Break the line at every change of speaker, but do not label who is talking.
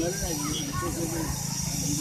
来，你这这这。